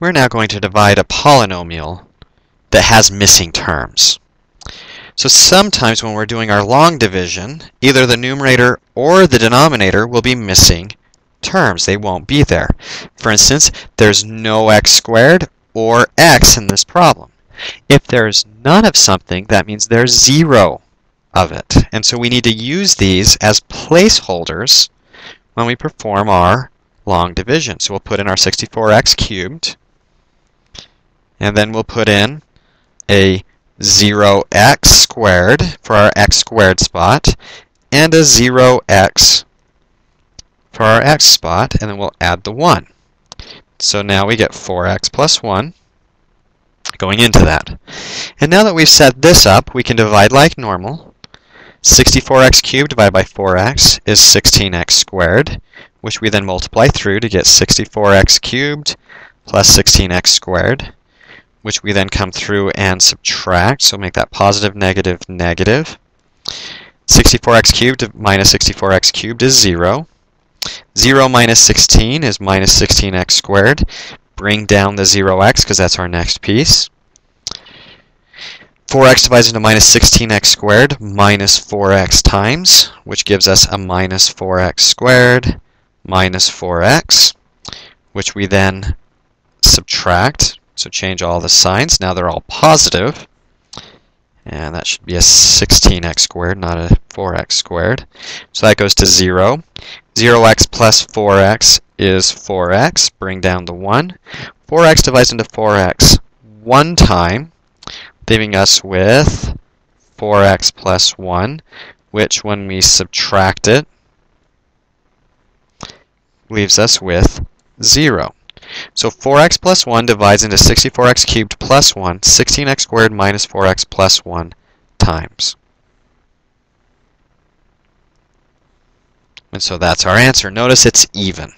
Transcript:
we're now going to divide a polynomial that has missing terms. So sometimes when we're doing our long division, either the numerator or the denominator will be missing terms. They won't be there. For instance, there's no x squared or x in this problem. If there's none of something, that means there's zero of it. And so we need to use these as placeholders when we perform our long division. So we'll put in our 64x cubed, and then we'll put in a 0x squared for our x squared spot, and a 0x for our x spot, and then we'll add the 1. So now we get 4x plus 1 going into that. And now that we've set this up, we can divide like normal. 64x cubed divided by 4x is 16x squared, which we then multiply through to get 64x cubed plus 16x squared, which we then come through and subtract, so make that positive, negative, negative. 64x cubed minus 64x cubed is 0. 0 minus 16 is minus 16x squared. Bring down the 0x because that's our next piece. 4x divides into minus 16x squared minus 4x times, which gives us a minus 4x squared minus 4x, which we then subtract. So change all the signs. Now they're all positive. And that should be a 16x squared, not a 4x squared. So that goes to 0. 0x plus 4x is 4x. Bring down the 1. 4x divides into 4x one time leaving us with 4x plus 1, which when we subtract it, leaves us with 0. So 4x plus 1 divides into 64x cubed plus 1, 16x squared minus 4x plus 1 times. And so that's our answer. Notice it's even.